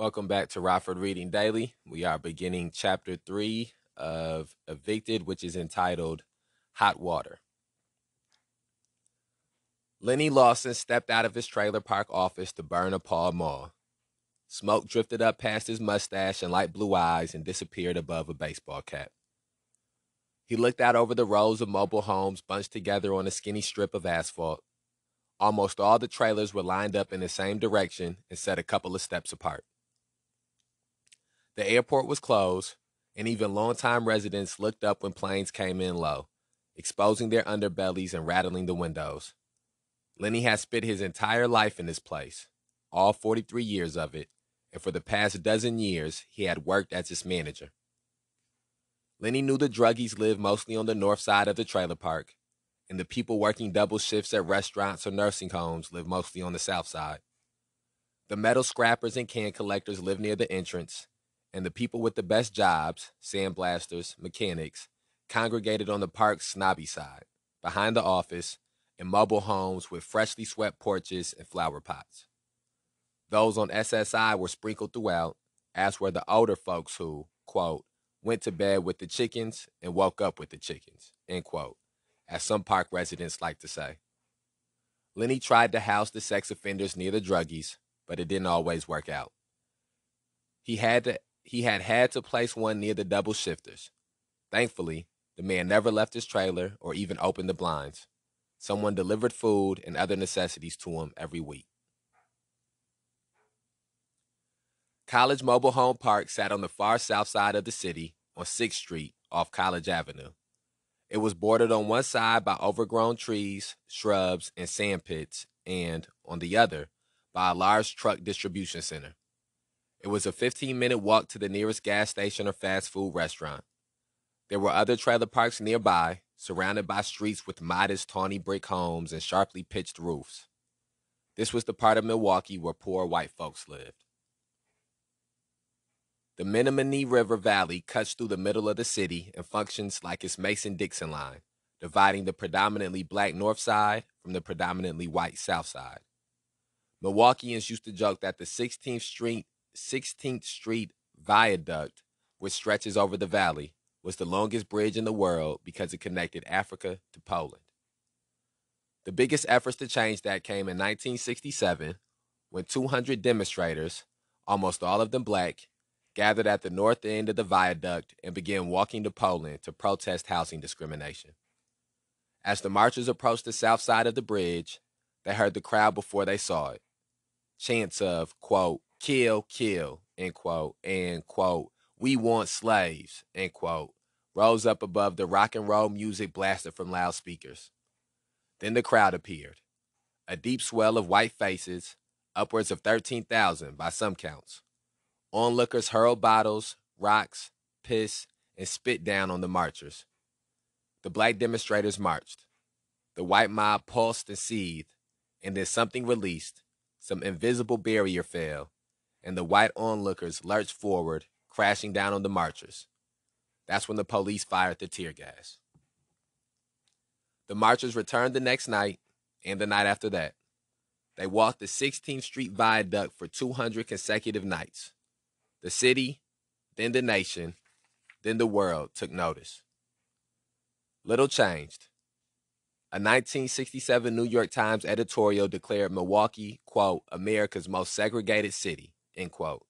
Welcome back to Rockford Reading Daily. We are beginning chapter three of Evicted, which is entitled Hot Water. Lenny Lawson stepped out of his trailer park office to burn a Pall Mall. Smoke drifted up past his mustache and light blue eyes and disappeared above a baseball cap. He looked out over the rows of mobile homes bunched together on a skinny strip of asphalt. Almost all the trailers were lined up in the same direction and set a couple of steps apart. The airport was closed, and even longtime residents looked up when planes came in low, exposing their underbellies and rattling the windows. Lenny had spent his entire life in this place, all 43 years of it, and for the past dozen years, he had worked as its manager. Lenny knew the druggies lived mostly on the north side of the trailer park, and the people working double shifts at restaurants or nursing homes lived mostly on the south side. The metal scrappers and can collectors lived near the entrance, and the people with the best jobs, sandblasters, mechanics, congregated on the park's snobby side, behind the office, in mobile homes with freshly swept porches and flower pots. Those on SSI were sprinkled throughout, as were the older folks who, quote, went to bed with the chickens and woke up with the chickens, end quote, as some park residents like to say. Lenny tried to house the sex offenders near the druggies, but it didn't always work out. He had to he had had to place one near the double shifters. Thankfully, the man never left his trailer or even opened the blinds. Someone delivered food and other necessities to him every week. College Mobile Home Park sat on the far south side of the city on 6th Street off College Avenue. It was bordered on one side by overgrown trees, shrubs, and sand pits, and on the other by a large truck distribution center. It was a 15 minute walk to the nearest gas station or fast food restaurant. There were other trailer parks nearby, surrounded by streets with modest tawny brick homes and sharply pitched roofs. This was the part of Milwaukee where poor white folks lived. The Menominee River Valley cuts through the middle of the city and functions like its Mason Dixon line, dividing the predominantly black north side from the predominantly white south side. Milwaukeeans used to joke that the 16th Street 16th Street Viaduct, which stretches over the valley, was the longest bridge in the world because it connected Africa to Poland. The biggest efforts to change that came in 1967 when 200 demonstrators, almost all of them black, gathered at the north end of the viaduct and began walking to Poland to protest housing discrimination. As the marchers approached the south side of the bridge, they heard the crowd before they saw it. Chants of, quote, kill, kill, end quote, and quote, we want slaves, end quote, rose up above the rock and roll music blasted from loudspeakers. Then the crowd appeared, a deep swell of white faces, upwards of 13,000 by some counts. Onlookers hurled bottles, rocks, piss, and spit down on the marchers. The black demonstrators marched. The white mob pulsed and seethed, and then something released, some invisible barrier fell, and the white onlookers lurched forward, crashing down on the marchers. That's when the police fired the tear gas. The marchers returned the next night and the night after that. They walked the 16th Street Viaduct for 200 consecutive nights. The city, then the nation, then the world took notice. Little changed. A 1967 New York Times editorial declared Milwaukee, quote, America's most segregated city. End quote.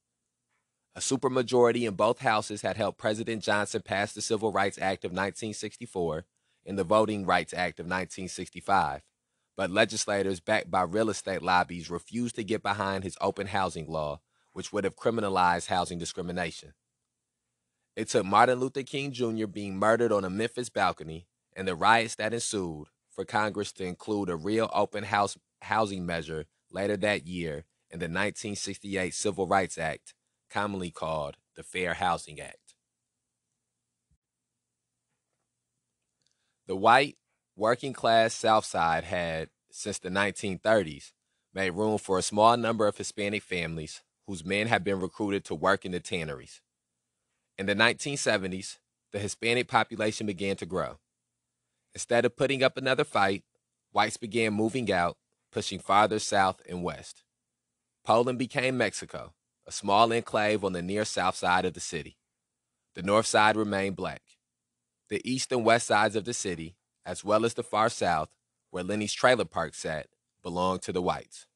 A supermajority in both houses had helped President Johnson pass the Civil Rights Act of 1964 and the Voting Rights Act of 1965, but legislators backed by real estate lobbies refused to get behind his open housing law, which would have criminalized housing discrimination. It took Martin Luther King Jr. being murdered on a Memphis balcony and the riots that ensued for Congress to include a real open house housing measure later that year in the 1968 Civil Rights Act, commonly called the Fair Housing Act. The white, working class South Side had, since the 1930s, made room for a small number of Hispanic families whose men had been recruited to work in the tanneries. In the 1970s, the Hispanic population began to grow. Instead of putting up another fight, whites began moving out, pushing farther south and west. Poland became Mexico, a small enclave on the near south side of the city. The north side remained black. The east and west sides of the city, as well as the far south, where Lenny's trailer park sat, belonged to the whites.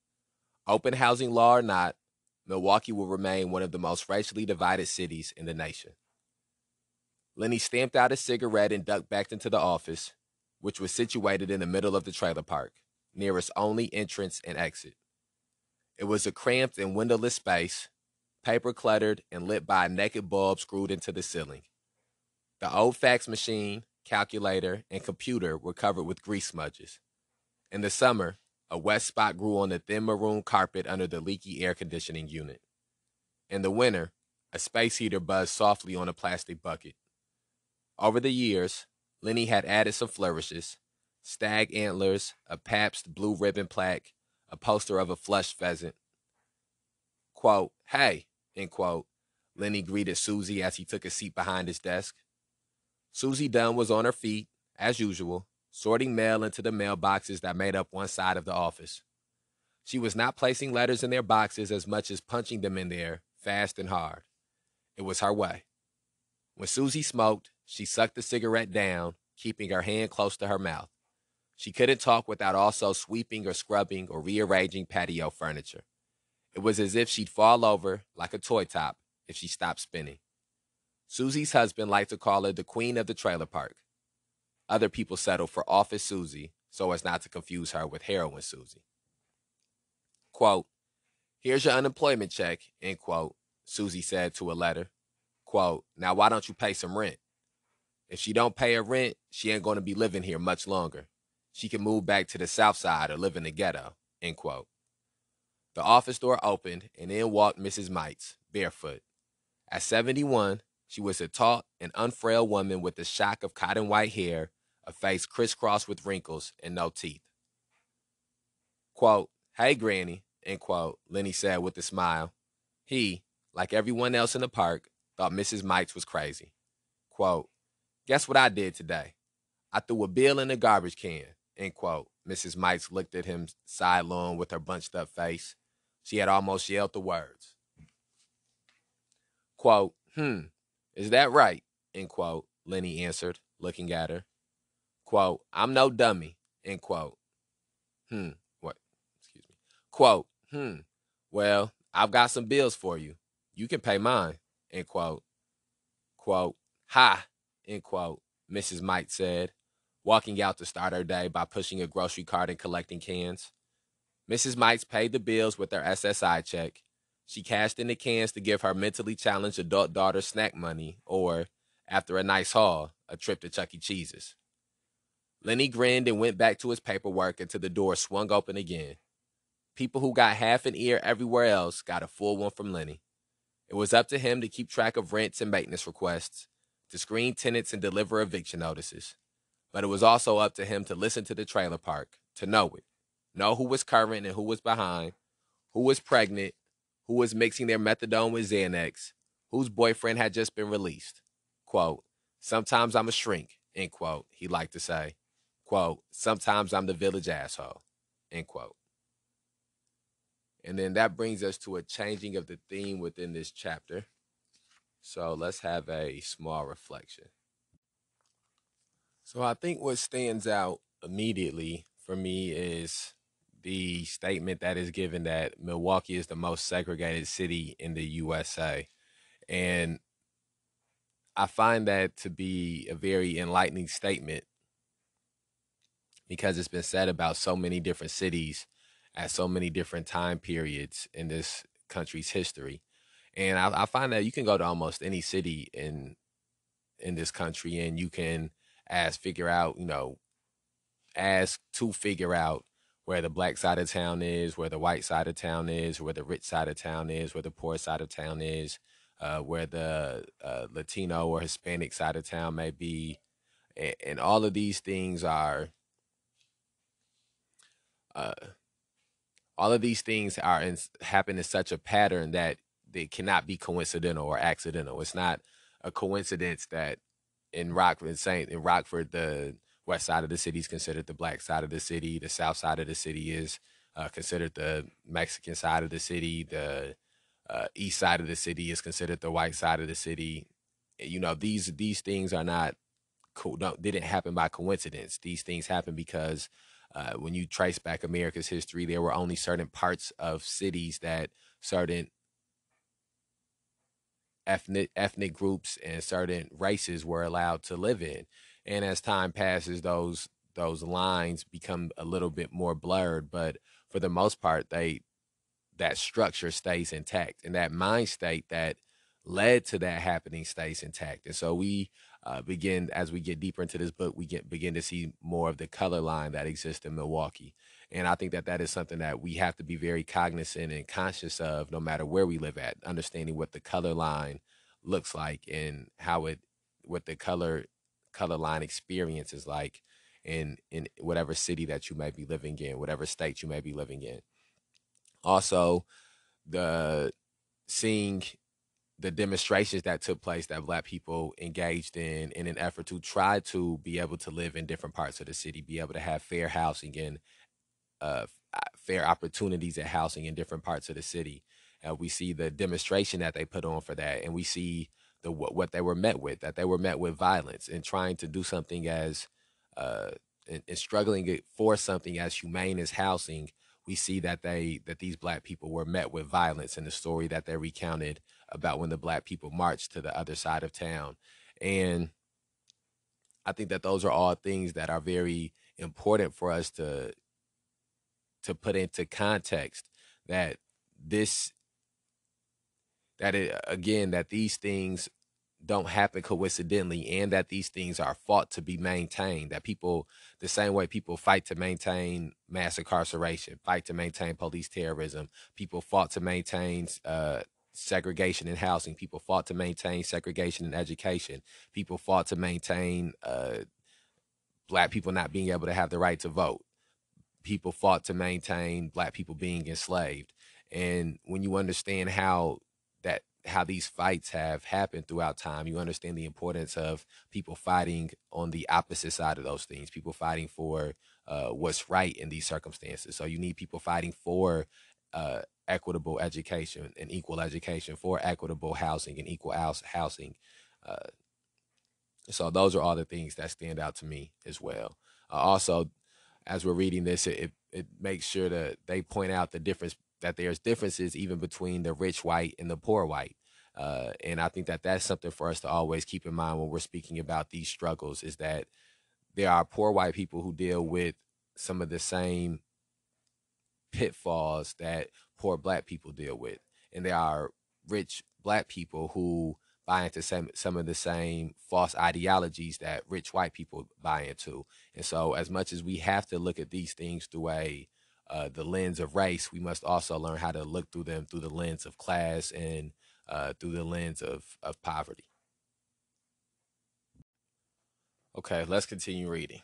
Open housing law or not, Milwaukee will remain one of the most racially divided cities in the nation. Lenny stamped out a cigarette and ducked back into the office, which was situated in the middle of the trailer park, near its only entrance and exit. It was a cramped and windowless space, paper cluttered and lit by a naked bulb screwed into the ceiling. The old fax machine, calculator, and computer were covered with grease smudges. In the summer, a wet spot grew on the thin maroon carpet under the leaky air conditioning unit. In the winter, a space heater buzzed softly on a plastic bucket. Over the years, Lenny had added some flourishes stag antlers, a Pabst blue ribbon plaque, a poster of a flushed pheasant. Quote, hey, end quote, Lenny greeted Susie as he took a seat behind his desk. Susie Dunn was on her feet, as usual, sorting mail into the mailboxes that made up one side of the office. She was not placing letters in their boxes as much as punching them in there, fast and hard. It was her way. When Susie smoked, she sucked the cigarette down, keeping her hand close to her mouth. She couldn't talk without also sweeping or scrubbing or rearranging patio furniture. It was as if she'd fall over, like a toy top, if she stopped spinning. Susie's husband liked to call her the queen of the trailer park. Other people settled for Office Susie so as not to confuse her with Heroin Susie. Quote, Here's your unemployment check, end quote, Susie said to a letter. Quote, Now why don't you pay some rent? If she don't pay her rent, she ain't going to be living here much longer. She can move back to the south side or live in the ghetto, end quote. The office door opened, and in walked Mrs. Mites, barefoot. At 71, she was a tall and unfrail woman with a shock of cotton white hair, a face crisscrossed with wrinkles, and no teeth. Quote, Hey, Granny, end quote, Lenny said with a smile. He, like everyone else in the park, thought Mrs. Mites was crazy. Quote, Guess what I did today? I threw a bill in the garbage can, end quote. Mrs. Mites looked at him sidelong with her bunched up face. She had almost yelled the words. Quote, hmm, is that right? End quote. Lenny answered, looking at her. Quote, I'm no dummy. End quote. Hmm, what? Excuse me. Quote, hmm, well, I've got some bills for you. You can pay mine. End quote. Quote, ha, end quote, Mrs. Mike said, walking out to start her day by pushing a grocery cart and collecting cans. Mrs. Mites paid the bills with her SSI check. She cashed in the cans to give her mentally challenged adult daughter snack money or, after a nice haul, a trip to Chuck E. Cheese's. Lenny grinned and went back to his paperwork until the door swung open again. People who got half an ear everywhere else got a full one from Lenny. It was up to him to keep track of rents and maintenance requests, to screen tenants and deliver eviction notices. But it was also up to him to listen to the trailer park, to know it, know who was current and who was behind, who was pregnant, who was mixing their methadone with Xanax, whose boyfriend had just been released. Quote, sometimes I'm a shrink, end quote, he liked to say. Quote, sometimes I'm the village asshole, end quote. And then that brings us to a changing of the theme within this chapter. So let's have a small reflection. So I think what stands out immediately for me is the statement that is given that Milwaukee is the most segregated city in the USA. And I find that to be a very enlightening statement because it's been said about so many different cities at so many different time periods in this country's history. And I, I find that you can go to almost any city in in this country and you can ask figure out, you know, ask to figure out where the black side of town is, where the white side of town is, where the rich side of town is, where the poor side of town is, uh, where the uh, Latino or Hispanic side of town may be. And, and all of these things are, uh, all of these things are in, happen in such a pattern that they cannot be coincidental or accidental. It's not a coincidence that in Rockford, Saint in Rockford, the west side of the city is considered the black side of the city. The south side of the city is uh, considered the Mexican side of the city. The uh, east side of the city is considered the white side of the city. You know, these these things are not co- no, didn't happen by coincidence. These things happen because uh, when you trace back America's history, there were only certain parts of cities that certain ethnic ethnic groups and certain races were allowed to live in. And as time passes, those those lines become a little bit more blurred. But for the most part, they that structure stays intact, and that mind state that led to that happening stays intact. And so we uh, begin as we get deeper into this book, we get begin to see more of the color line that exists in Milwaukee. And I think that that is something that we have to be very cognizant and conscious of, no matter where we live at, understanding what the color line looks like and how it, what the color color line experience is like in in whatever city that you may be living in, whatever state you may be living in. Also, the seeing the demonstrations that took place that black people engaged in in an effort to try to be able to live in different parts of the city, be able to have fair housing and uh, fair opportunities at housing in different parts of the city. Uh, we see the demonstration that they put on for that, and we see the what, what they were met with, that they were met with violence and trying to do something as uh, and, and struggling for something as humane as housing. We see that they that these black people were met with violence in the story that they recounted about when the black people marched to the other side of town. And I think that those are all things that are very important for us to to put into context that this that it again that these things don't happen coincidentally and that these things are fought to be maintained that people the same way people fight to maintain mass incarceration fight to maintain police terrorism people fought to maintain uh, segregation in housing. People fought to maintain segregation in education. People fought to maintain uh, black people not being able to have the right to vote. People fought to maintain black people being enslaved. And when you understand how that how these fights have happened throughout time, you understand the importance of people fighting on the opposite side of those things. People fighting for uh, what's right in these circumstances. So you need people fighting for uh, equitable education and equal education, for equitable housing and equal housing. Uh, so those are all the things that stand out to me as well. Uh, also, as we're reading this, it, it makes sure that they point out the difference that there's differences even between the rich white and the poor white. Uh, and I think that that's something for us to always keep in mind when we're speaking about these struggles is that there are poor white people who deal with some of the same pitfalls that poor black people deal with. And there are rich black people who buy into some, some of the same false ideologies that rich white people buy into. And so as much as we have to look at these things through a uh, the lens of race, we must also learn how to look through them through the lens of class and uh, through the lens of, of poverty. Okay, let's continue reading.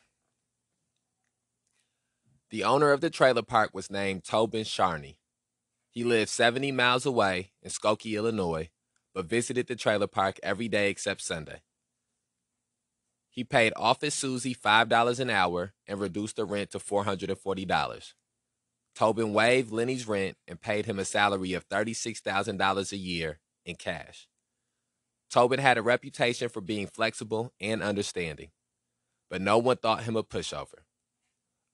The owner of the trailer park was named Tobin Charney. He lived 70 miles away in Skokie, Illinois, but visited the trailer park every day except Sunday. He paid Office Susie $5 an hour and reduced the rent to $440. Tobin waived Lenny's rent and paid him a salary of $36,000 a year in cash. Tobin had a reputation for being flexible and understanding, but no one thought him a pushover.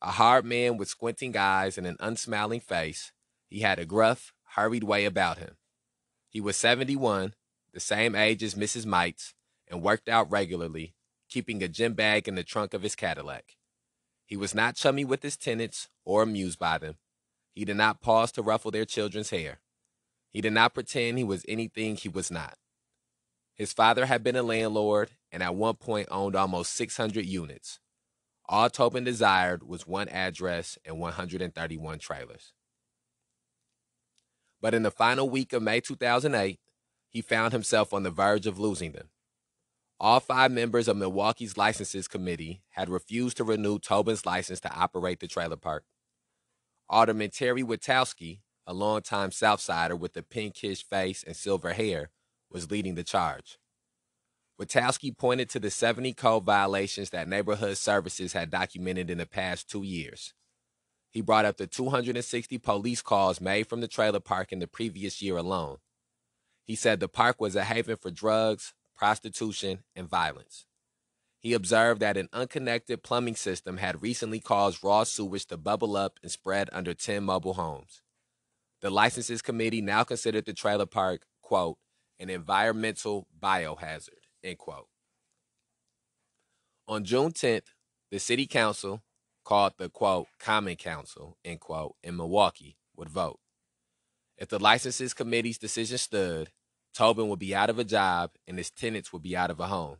A hard man with squinting eyes and an unsmiling face, he had a gruff, hurried way about him. He was 71, the same age as Mrs. Mites, and worked out regularly, keeping a gym bag in the trunk of his Cadillac. He was not chummy with his tenants or amused by them. He did not pause to ruffle their children's hair. He did not pretend he was anything he was not. His father had been a landlord and at one point owned almost 600 units. All Tobin desired was one address and 131 trailers. But in the final week of May 2008, he found himself on the verge of losing them. All five members of Milwaukee's licenses committee had refused to renew Tobin's license to operate the trailer park. Alderman Terry Witkowski, a longtime Southsider with a pinkish face and silver hair, was leading the charge. Witkowski pointed to the 70 code violations that neighborhood services had documented in the past two years. He brought up the 260 police calls made from the trailer park in the previous year alone. He said the park was a haven for drugs, prostitution, and violence. He observed that an unconnected plumbing system had recently caused raw sewage to bubble up and spread under 10 mobile homes. The licenses committee now considered the trailer park, quote, an environmental biohazard, end quote. On June 10th, the city council, called the quote Common Council, end quote, in Milwaukee, would vote. If the licenses committee's decision stood, Tobin would be out of a job and his tenants would be out of a home.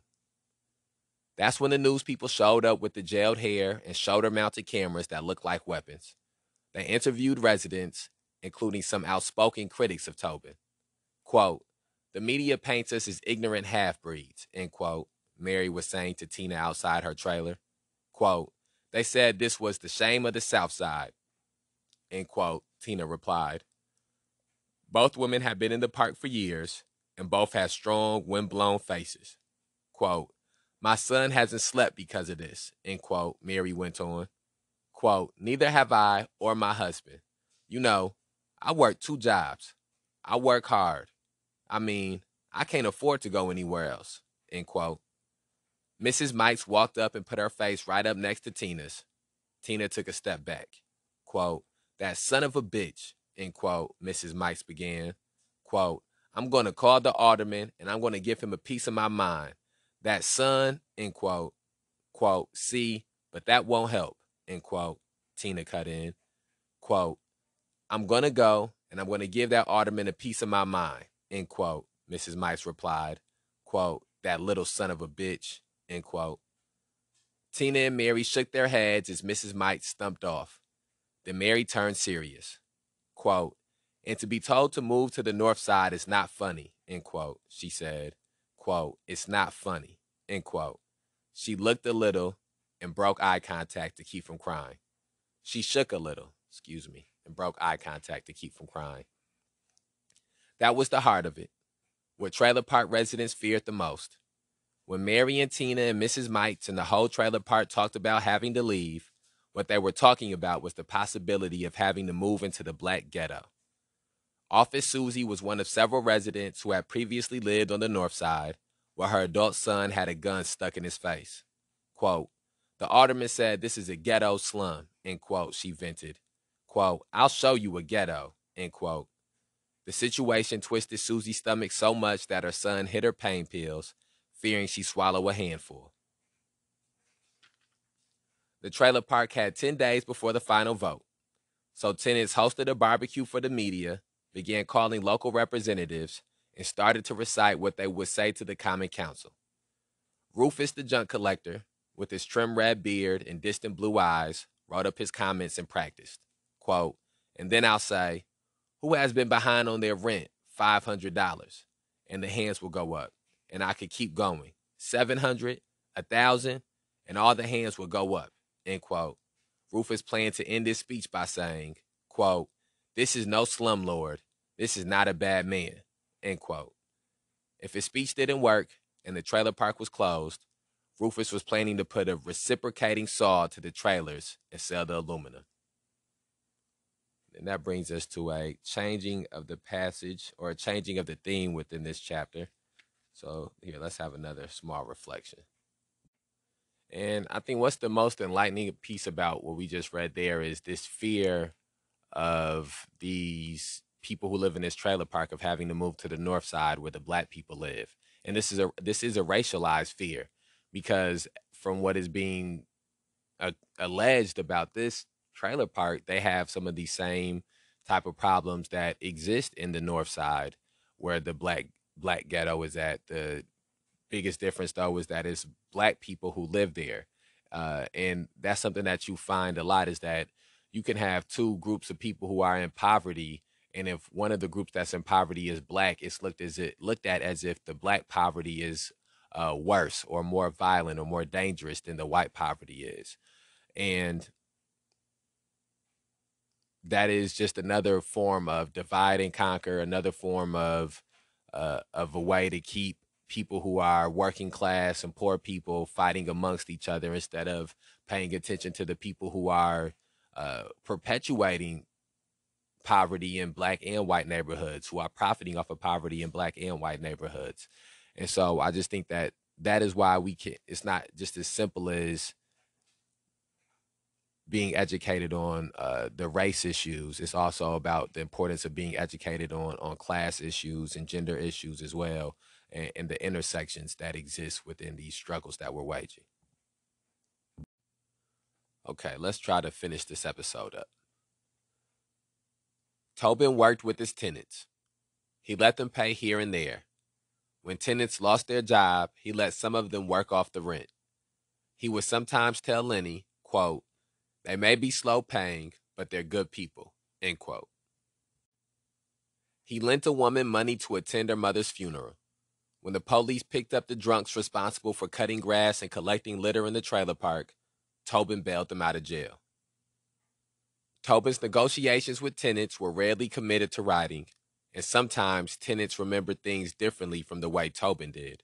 That's when the news people showed up with the gelled hair and shoulder mounted cameras that looked like weapons. They interviewed residents, including some outspoken critics of Tobin. Quote, the media paints us as ignorant half breeds, end quote, Mary was saying to Tina outside her trailer. Quote, they said this was the shame of the South Side, end quote, Tina replied. Both women have been in the park for years, and both have strong, wind-blown faces. Quote, my son hasn't slept because of this, end quote, Mary went on. Quote, neither have I or my husband. You know, I work two jobs. I work hard. I mean, I can't afford to go anywhere else, end quote. Mrs. Mikes walked up and put her face right up next to Tina's. Tina took a step back. Quote, that son of a bitch, end quote, Mrs. Mikes began. Quote, I'm going to call the alderman and I'm going to give him a piece of my mind. That son, end quote, quote, see, but that won't help, end quote, Tina cut in. Quote, I'm going to go and I'm going to give that alderman a piece of my mind, end quote, Mrs. Mikes replied. Quote, that little son of a bitch, end quote. Tina and Mary shook their heads as Mrs. Mikes stumped off. Then Mary turned serious. Quote, and to be told to move to the north side is not funny, end quote, she said. Quote, it's not funny, end quote. She looked a little and broke eye contact to keep from crying. She shook a little, excuse me, and broke eye contact to keep from crying. That was the heart of it, what trailer park residents feared the most. When Mary and Tina and Mrs. Mikes and the whole trailer park talked about having to leave, what they were talking about was the possibility of having to move into the black ghetto. Office Susie was one of several residents who had previously lived on the north side, where her adult son had a gun stuck in his face. Quote, the alderman said this is a ghetto slum, end quote, she vented. Quote, I'll show you a ghetto, end quote. The situation twisted Susie's stomach so much that her son hid her pain pills, fearing she'd swallow a handful. The trailer park had 10 days before the final vote. So tenants hosted a barbecue for the media, began calling local representatives, and started to recite what they would say to the Common Council. Rufus the junk collector, with his trim red beard and distant blue eyes, wrote up his comments and practiced. Quote, and then I'll say, who has been behind on their rent? $500. And the hands will go up. And I could keep going. 700, a 1,000, and all the hands will go up. End quote. Rufus planned to end his speech by saying, quote, this is no slumlord. This is not a bad man. End quote. If his speech didn't work and the trailer park was closed, Rufus was planning to put a reciprocating saw to the trailers and sell the aluminum. And that brings us to a changing of the passage or a changing of the theme within this chapter. So here, let's have another small reflection. And I think what's the most enlightening piece about what we just read there is this fear of these people who live in this trailer park of having to move to the north side where the black people live. And this is a this is a racialized fear because from what is being uh, alleged about this trailer park, they have some of these same type of problems that exist in the north side where the black black ghetto is that The biggest difference though is that it's black people who live there. Uh, and that's something that you find a lot is that you can have two groups of people who are in poverty and if one of the groups that's in poverty is black it's looked as it looked at as if the black poverty is uh, worse or more violent or more dangerous than the white poverty is and that is just another form of divide and conquer another form of uh, of a way to keep people who are working class and poor people fighting amongst each other instead of paying attention to the people who are uh, perpetuating poverty in black and white neighborhoods, who are profiting off of poverty in black and white neighborhoods. And so I just think that that is why we can't. it's not just as simple as being educated on uh, the race issues. It's also about the importance of being educated on on class issues and gender issues as well, and, and the intersections that exist within these struggles that we're waging. Okay, let's try to finish this episode up. Tobin worked with his tenants. He let them pay here and there. When tenants lost their job, he let some of them work off the rent. He would sometimes tell Lenny, quote, they may be slow paying, but they're good people, end quote. He lent a woman money to attend her mother's funeral. When the police picked up the drunks responsible for cutting grass and collecting litter in the trailer park, Tobin bailed them out of jail. Tobin's negotiations with tenants were rarely committed to writing, and sometimes tenants remembered things differently from the way Tobin did.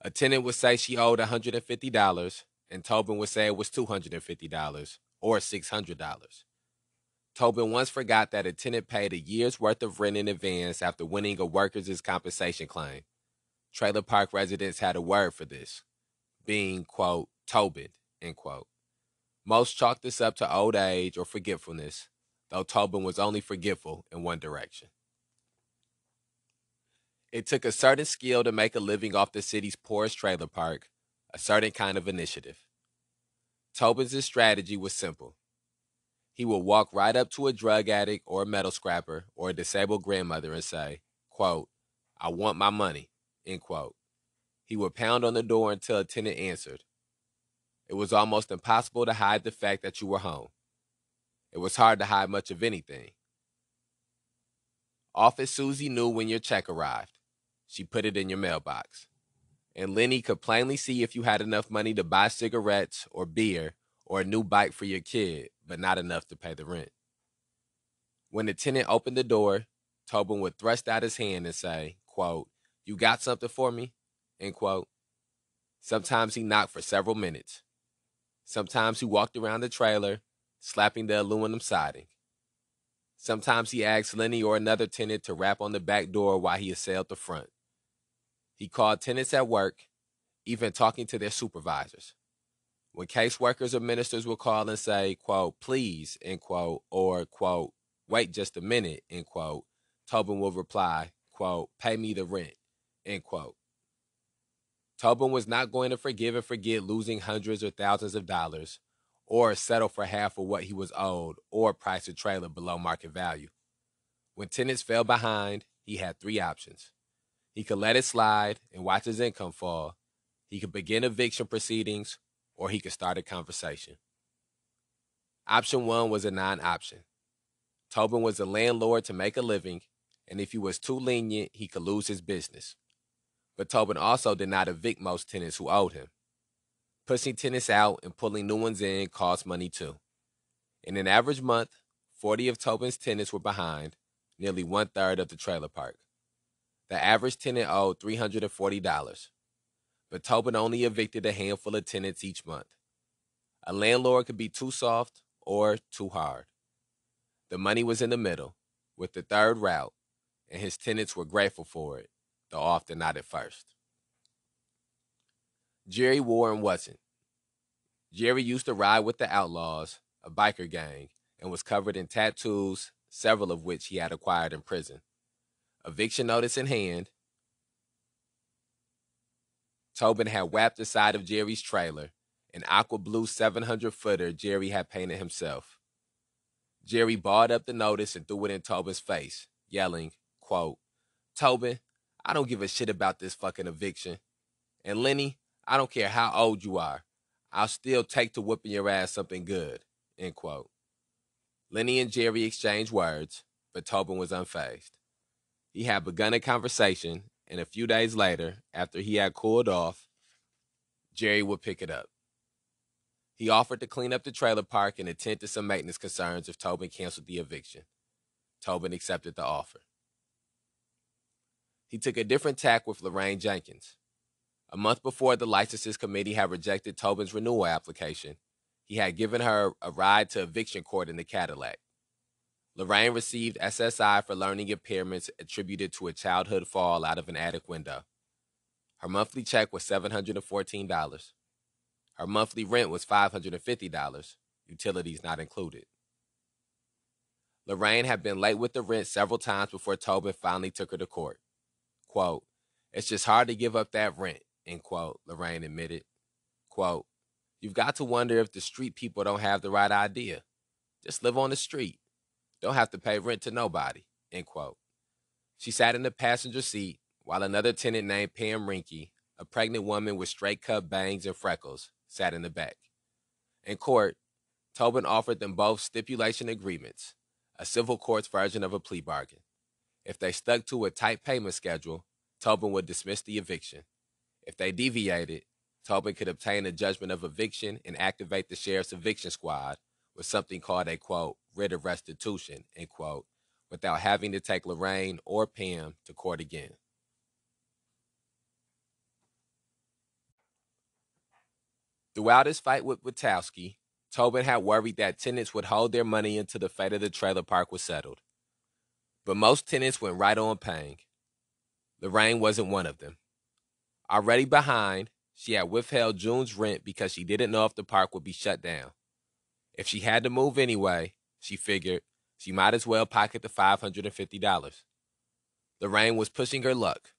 A tenant would say she owed $150, and Tobin would say it was $250 or $600. Tobin once forgot that a tenant paid a year's worth of rent in advance after winning a workers' compensation claim. Trailer park residents had a word for this, being, quote, Tobin, end quote. Most chalked this up to old age or forgetfulness, though Tobin was only forgetful in one direction. It took a certain skill to make a living off the city's poorest trailer park, a certain kind of initiative. Tobin's strategy was simple. He would walk right up to a drug addict or a metal scrapper or a disabled grandmother and say, quote, I want my money, end quote. He would pound on the door until a tenant answered. It was almost impossible to hide the fact that you were home. It was hard to hide much of anything. Office Susie knew when your check arrived. She put it in your mailbox and Lenny could plainly see if you had enough money to buy cigarettes or beer or a new bike for your kid, but not enough to pay the rent. When the tenant opened the door, Tobin would thrust out his hand and say, quote, You got something for me? End quote. Sometimes he knocked for several minutes. Sometimes he walked around the trailer, slapping the aluminum siding. Sometimes he asked Lenny or another tenant to rap on the back door while he assailed the front. He called tenants at work, even talking to their supervisors. When caseworkers or ministers would call and say, quote, please, end quote, or quote, wait just a minute, end quote, Tobin would reply, quote, pay me the rent, end quote. Tobin was not going to forgive and forget losing hundreds or thousands of dollars, or settle for half of what he was owed, or price a trailer below market value. When tenants fell behind, he had three options. He could let it slide and watch his income fall. He could begin eviction proceedings, or he could start a conversation. Option one was a non option. Tobin was a landlord to make a living, and if he was too lenient, he could lose his business. But Tobin also did not evict most tenants who owed him. Pushing tenants out and pulling new ones in cost money too. In an average month, 40 of Tobin's tenants were behind, nearly one third of the trailer park. The average tenant owed $340, but Tobin only evicted a handful of tenants each month. A landlord could be too soft or too hard. The money was in the middle, with the third route, and his tenants were grateful for it, though often not at first. Jerry Warren wasn't. Jerry used to ride with the Outlaws, a biker gang, and was covered in tattoos, several of which he had acquired in prison eviction notice in hand. Tobin had whapped the side of Jerry's trailer, an aqua blue 700 footer Jerry had painted himself. Jerry barred up the notice and threw it in Tobin's face, yelling, quote, Tobin, I don't give a shit about this fucking eviction. And Lenny, I don't care how old you are. I'll still take to whipping your ass something good. End quote. Lenny and Jerry exchanged words, but Tobin was unfazed. He had begun a conversation, and a few days later, after he had cooled off, Jerry would pick it up. He offered to clean up the trailer park and attend to some maintenance concerns if Tobin canceled the eviction. Tobin accepted the offer. He took a different tack with Lorraine Jenkins. A month before the licenses committee had rejected Tobin's renewal application, he had given her a ride to eviction court in the Cadillac. Lorraine received SSI for learning impairments attributed to a childhood fall out of an attic window. Her monthly check was $714. Her monthly rent was $550, utilities not included. Lorraine had been late with the rent several times before Tobin finally took her to court. Quote, It's just hard to give up that rent, end quote, Lorraine admitted. Quote, You've got to wonder if the street people don't have the right idea. Just live on the street. Don't have to pay rent to nobody, end quote. She sat in the passenger seat while another tenant named Pam Rinky, a pregnant woman with straight cut bangs and freckles, sat in the back. In court, Tobin offered them both stipulation agreements, a civil court's version of a plea bargain. If they stuck to a tight payment schedule, Tobin would dismiss the eviction. If they deviated, Tobin could obtain a judgment of eviction and activate the sheriff's eviction squad with something called a quote, writ of restitution, end quote, without having to take Lorraine or Pam to court again. Throughout his fight with Witowski, Tobin had worried that tenants would hold their money until the fate of the trailer park was settled. But most tenants went right on paying. Lorraine wasn't one of them. Already behind, she had withheld June's rent because she didn't know if the park would be shut down. If she had to move anyway, she figured she might as well pocket the $550. Lorraine was pushing her luck.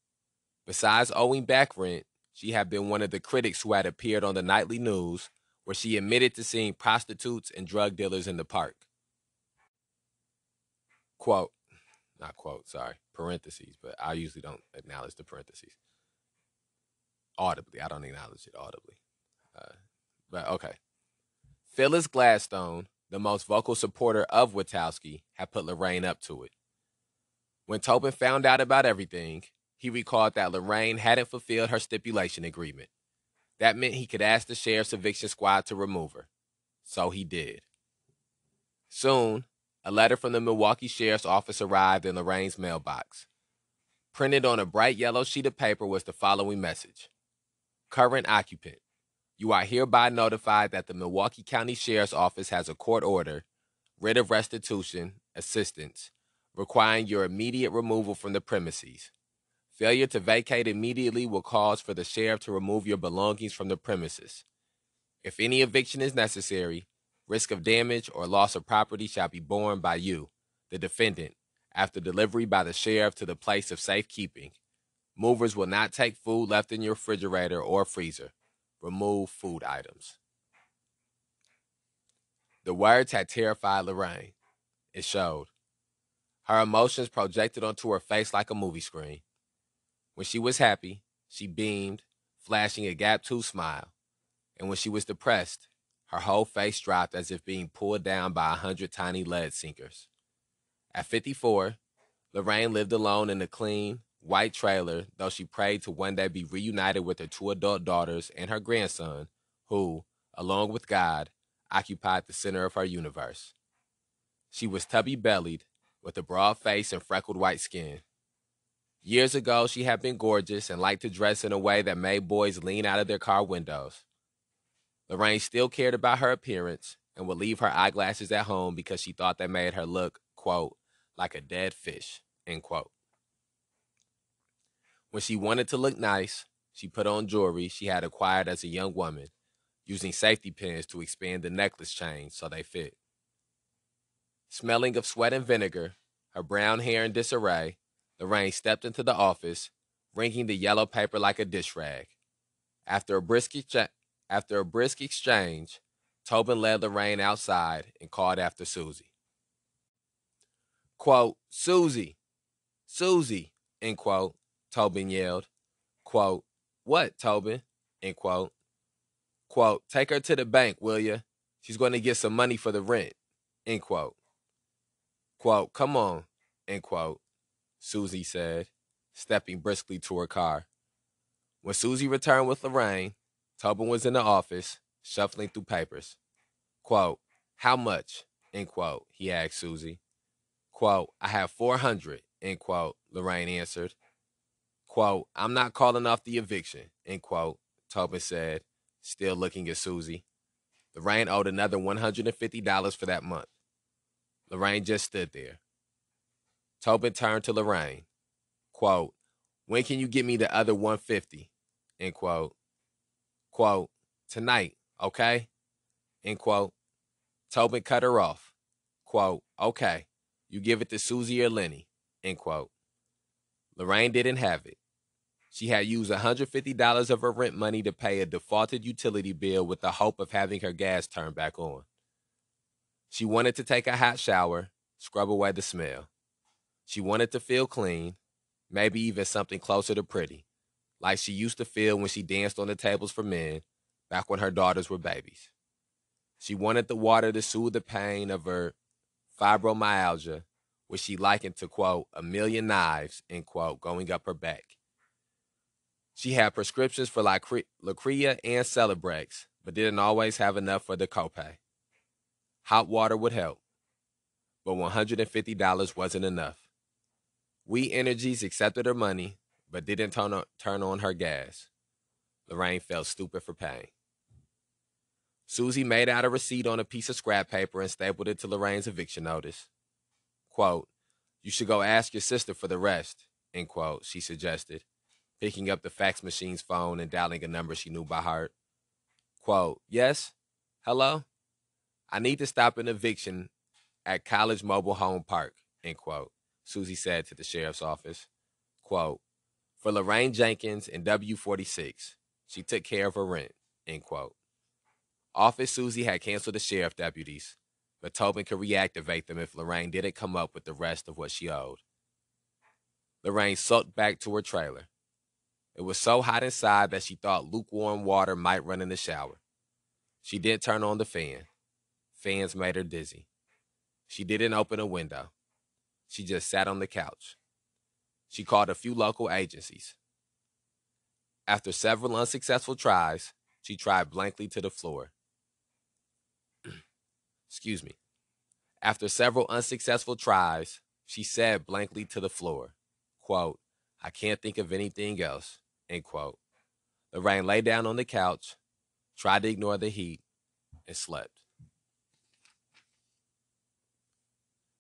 Besides owing back rent, she had been one of the critics who had appeared on the nightly news where she admitted to seeing prostitutes and drug dealers in the park. Quote, not quote, sorry, parentheses, but I usually don't acknowledge the parentheses. Audibly, I don't acknowledge it audibly. Uh, but okay. Phyllis Gladstone, the most vocal supporter of Witowski, had put Lorraine up to it. When Tobin found out about everything, he recalled that Lorraine hadn't fulfilled her stipulation agreement. That meant he could ask the sheriff's eviction squad to remove her. So he did. Soon, a letter from the Milwaukee Sheriff's Office arrived in Lorraine's mailbox. Printed on a bright yellow sheet of paper was the following message Current occupant. You are hereby notified that the Milwaukee County Sheriff's Office has a court order, writ of restitution, assistance, requiring your immediate removal from the premises. Failure to vacate immediately will cause for the sheriff to remove your belongings from the premises. If any eviction is necessary, risk of damage or loss of property shall be borne by you, the defendant, after delivery by the sheriff to the place of safekeeping. Movers will not take food left in your refrigerator or freezer remove food items. The words had terrified Lorraine. It showed. Her emotions projected onto her face like a movie screen. When she was happy, she beamed, flashing a gap tooth smile. And when she was depressed, her whole face dropped as if being pulled down by a hundred tiny lead sinkers. At 54, Lorraine lived alone in a clean, white trailer, though she prayed to one day be reunited with her two adult daughters and her grandson, who, along with God, occupied the center of her universe. She was tubby bellied, with a broad face and freckled white skin. Years ago, she had been gorgeous and liked to dress in a way that made boys lean out of their car windows. Lorraine still cared about her appearance and would leave her eyeglasses at home because she thought they made her look, quote, like a dead fish, end quote. When she wanted to look nice, she put on jewelry she had acquired as a young woman, using safety pins to expand the necklace chain so they fit. Smelling of sweat and vinegar, her brown hair in disarray, Lorraine stepped into the office, wringing the yellow paper like a dish rag. After a brisk, after a brisk exchange, Tobin led Lorraine outside and called after Susie. Quote, Susie, Susie, end quote, Tobin yelled. Quote, What, Tobin? End quote. Quote, Take her to the bank, will you? She's going to get some money for the rent. End quote. Quote, Come on, end quote, Susie said, stepping briskly to her car. When Susie returned with Lorraine, Tobin was in the office, shuffling through papers. Quote, How much? End quote, he asked Susie. Quote, I have 400, end quote, Lorraine answered. Quote, I'm not calling off the eviction, end quote, Tobin said, still looking at Susie. Lorraine owed another $150 for that month. Lorraine just stood there. Tobin turned to Lorraine. Quote, when can you get me the other 150? End quote. Quote, tonight, okay? End quote. Tobin cut her off. Quote, okay, you give it to Susie or Lenny. End quote. Lorraine didn't have it. She had used $150 of her rent money to pay a defaulted utility bill with the hope of having her gas turned back on. She wanted to take a hot shower, scrub away the smell. She wanted to feel clean, maybe even something closer to pretty, like she used to feel when she danced on the tables for men back when her daughters were babies. She wanted the water to soothe the pain of her fibromyalgia, which she likened to, quote, a million knives, end quote, going up her back. She had prescriptions for Lyrica and Celebrex, but didn't always have enough for the copay. Hot water would help, but $150 wasn't enough. We Energies accepted her money, but didn't turn on, turn on her gas. Lorraine felt stupid for paying. Susie made out a receipt on a piece of scrap paper and stapled it to Lorraine's eviction notice. Quote, You should go ask your sister for the rest, end quote, she suggested, picking up the fax machine's phone and dialing a number she knew by heart. Quote, Yes? Hello? I need to stop an eviction at College Mobile Home Park, end quote, Susie said to the sheriff's office. Quote, for Lorraine Jenkins and W46, she took care of her rent, end quote. Office Susie had canceled the sheriff deputies, but Tobin could reactivate them if Lorraine didn't come up with the rest of what she owed. Lorraine sulked back to her trailer. It was so hot inside that she thought lukewarm water might run in the shower. She didn't turn on the fan. Fans made her dizzy. She didn't open a window. She just sat on the couch. She called a few local agencies. After several unsuccessful tries, she tried blankly to the floor. Excuse me. After several unsuccessful tries, she said blankly to the floor, quote, I can't think of anything else, end quote. Lorraine lay down on the couch, tried to ignore the heat, and slept.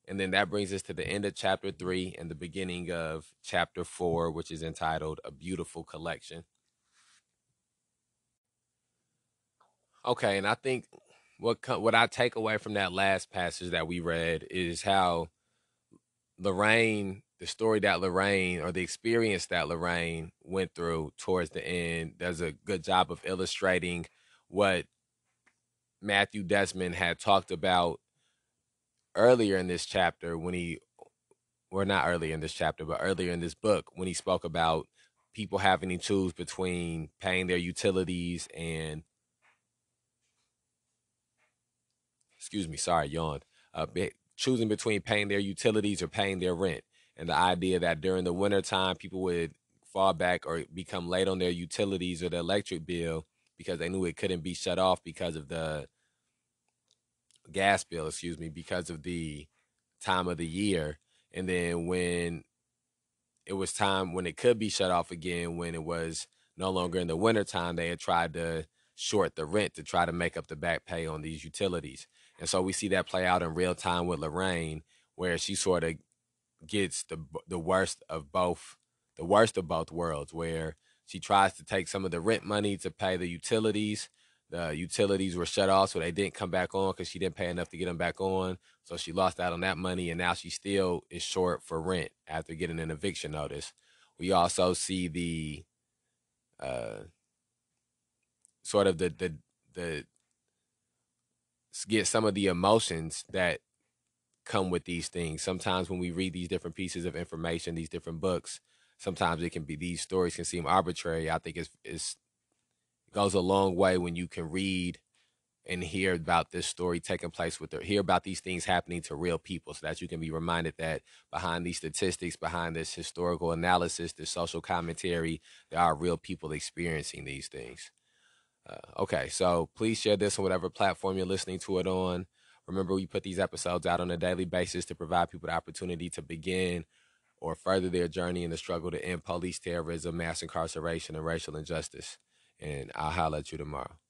And then that brings us to the end of chapter three and the beginning of chapter four, which is entitled A Beautiful Collection. Okay, and I think what what I take away from that last passage that we read is how Lorraine, the story that Lorraine or the experience that Lorraine went through towards the end, does a good job of illustrating what Matthew Desmond had talked about earlier in this chapter when he or not earlier in this chapter, but earlier in this book when he spoke about people having to choose between paying their utilities and excuse me, sorry, yawned. Uh, choosing between paying their utilities or paying their rent, and the idea that during the wintertime people would fall back or become late on their utilities or the electric bill because they knew it couldn't be shut off because of the gas bill, excuse me, because of the time of the year. And then when it was time when it could be shut off again, when it was no longer in the wintertime, they had tried to short the rent to try to make up the back pay on these utilities. And so we see that play out in real time with Lorraine, where she sort of gets the the worst of both the worst of both worlds, where she tries to take some of the rent money to pay the utilities, the utilities were shut off, so they didn't come back on because she didn't pay enough to get them back on. So she lost out on that money, and now she still is short for rent after getting an eviction notice. We also see the uh, sort of the the the get some of the emotions that come with these things. Sometimes when we read these different pieces of information, these different books, sometimes it can be these stories can seem arbitrary. I think it's it's goes a long way when you can read and hear about this story taking place with hear about these things happening to real people so that you can be reminded that behind these statistics, behind this historical analysis, this social commentary, there are real people experiencing these things. Okay, so please share this on whatever platform you're listening to it on. Remember, we put these episodes out on a daily basis to provide people the opportunity to begin or further their journey in the struggle to end police terrorism, mass incarceration, and racial injustice and I'll holler at you tomorrow.